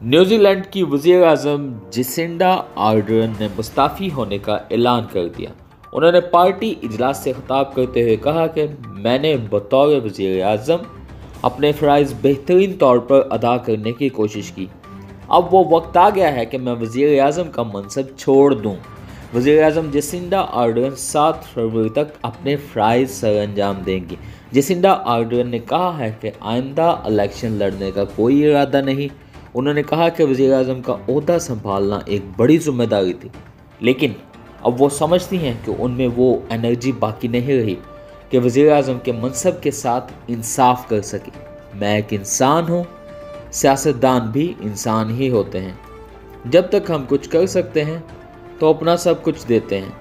New Zealand की वज़ीर अजम जिसिंडा आर्डरन ने मुस्ताफ़ी होने का ऐलान कर दिया। उन्होंने पार्टी इजलास से खिताब करते हुए कहा कि, मैंने बतौर वज़ीर अजम अपने फ़रज़ बेहतरीन तौर पर अदा करने की कोशिश की। अब वो वक्त आ गया है कि मैं वज़ीर अजम का मनसब छोड़ दूँ। वजी अजम जसिंडा आर्डन सात फरवरी तक अपने फ़्राइज सर अंजाम देंगी। जसिंडा आर्डन ने कहा है कि, आइंदा इलेक्शन लड़ने का कोई इरादा नहीं। उन्होंने कहा कि वज़ी अजम का अहदा संभालना एक बड़ी ज़िम्मेदारी थी। लेकिन अब वो समझती हैं कि उनमें वो एनर्जी बाकी नहीं रही कि वज़ी अजम के मनसब के साथ इंसाफ कर सके। मैं एक इंसान हूँ, सियासतदान भी इंसान ही होते हैं। जब तक हम कुछ कर सकते हैं तो अपना सब कुछ देते हैं।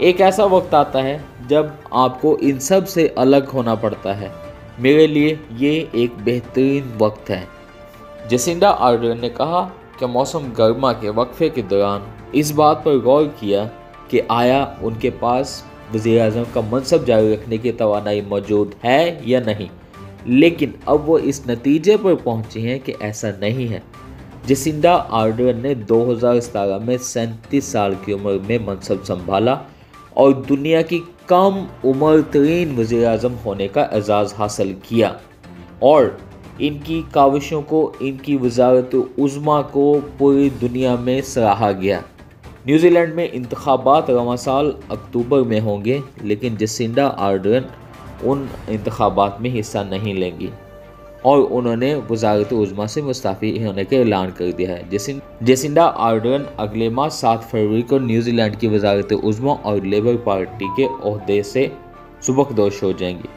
एक ऐसा वक्त आता है जब आपको इन सबसे अलग होना पड़ता है। मेरे लिए ये एक बेहतरीन वक्त है। जसिंडा आर्डन ने कहा कि मौसम गर्मा के वक्फे के दौरान इस बात पर गौर किया कि आया उनके पास वज़ी अजम का मनसब जारी रखने की तोानाई मौजूद है या नहीं। लेकिन अब वो इस नतीजे पर पहुँचे हैं कि ऐसा नहीं है। जसिंडा आर्डन ने 2017 में सैंतीस साल की उम्र में मनसब संभाला और दुनिया की कम उम्र तरीन वज़ी अजम होने का एजाज़ हासिल किया और इनकी काविशों को, इनकी वजारत उज़मा को पूरी दुनिया में सराहा गया। न्यूजीलैंड में इंतबात रवा साल अक्टूबर में होंगे, लेकिन जसिंडा आर्डन उन इंतबात में हिस्सा नहीं लेंगी। और उन्होंने वजारत उज़मा से मुस्ताफ़ी होने का ऐलान कर दिया है। जसिन जेसिंडा आर्डन अगले माह सात फरवरी को न्यूजीलैंड की वजारत उज़मा और लेबर पार्टी के अहदे से सुबकदोश हो जाएँगी।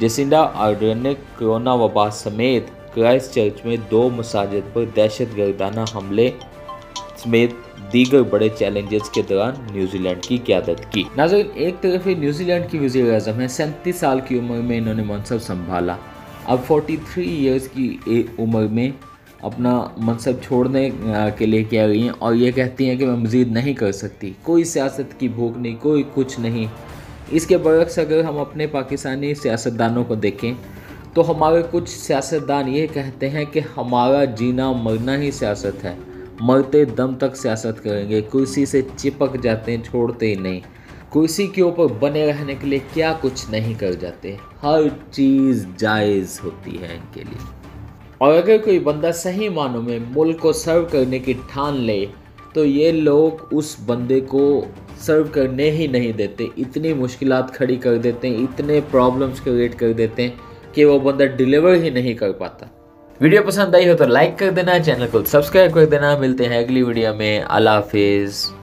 जेसिंडा आर्डन ने कोरोना वबा समेत क्राइस्ट चर्च में दो मसाजिद पर दहशत गर्दाना हमले समेत दीगर बड़े चैलेंजेस के दौरान न्यूजीलैंड की क्यादत की। नाजर एक तरफ़ न्यूजीलैंड की वजी अजम है, सैंतीस साल की उम्र में इन्होंने मनसब संभाला। अब 43 इयर्स की उम्र में अपना मनसब छोड़ने के लिए कह रही हैं और ये कहती हैं कि मैं मज़ीद नहीं कर सकती। कोई सियासत की भूख नहीं, कोई कुछ नहीं। इसके बरक्स अगर हम अपने पाकिस्तानी सियासतदानों को देखें तो हमारे कुछ सियासतदान ये कहते हैं कि हमारा जीना मरना ही सियासत है। मरते दम तक सियासत करेंगे। कुर्सी से चिपक जाते हैं, छोड़ते ही नहीं। कुर्सी के ऊपर बने रहने के लिए क्या कुछ नहीं कर जाते? हर चीज़ जायज़ होती है इनके लिए। और अगर कोई बंदा सही मानों में मुल्क को सर्व करने की ठान ले तो ये लोग उस बंदे को सर्व करने ही नहीं देते, इतनी मुश्किल खड़ी कर देते हैं, इतने प्रॉब्लम्स क्रिएट कर देते हैं कि वो बंदा डिलीवर ही नहीं कर पाता। वीडियो पसंद आई हो तो लाइक कर देना चैनल को सब्सक्राइब कर देना, मिलते हैं अगली वीडियो में अला हाफिज़।